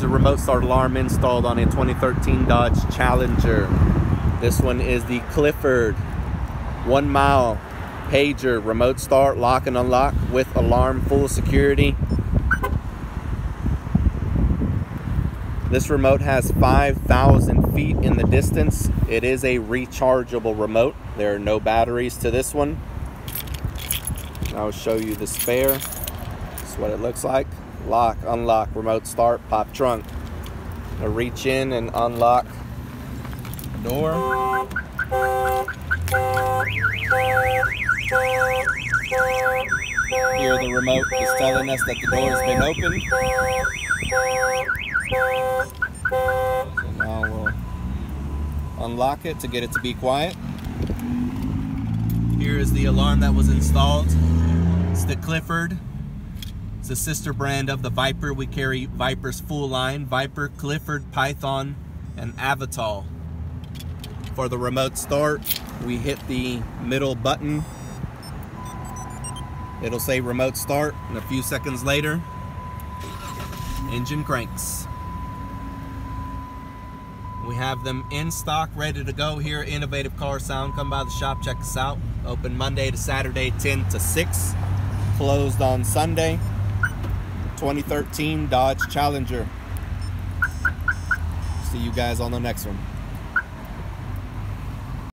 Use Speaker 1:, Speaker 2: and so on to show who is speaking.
Speaker 1: Here's a remote start alarm installed on a 2013 Dodge Challenger. This one is the Clifford one mile pager remote start lock and unlock with alarm full security. This remote has 5,000 feet in the distance. It is a rechargeable remote. There are no batteries to this one. I'll show you the spare. This is what it looks like lock, unlock, remote start, pop trunk. Now reach in and unlock door. Here the remote is telling us that the door has been opened. So now we'll unlock it to get it to be quiet. Here is the alarm that was installed. It's the Clifford the sister brand of the Viper. We carry Viper's full line, Viper, Clifford, Python, and Avital. For the remote start, we hit the middle button. It'll say remote start, and a few seconds later, engine cranks. We have them in stock, ready to go here Innovative Car Sound. Come by the shop, check us out. Open Monday to Saturday, 10 to 6. Closed on Sunday. 2013 Dodge Challenger. See you guys on the next one.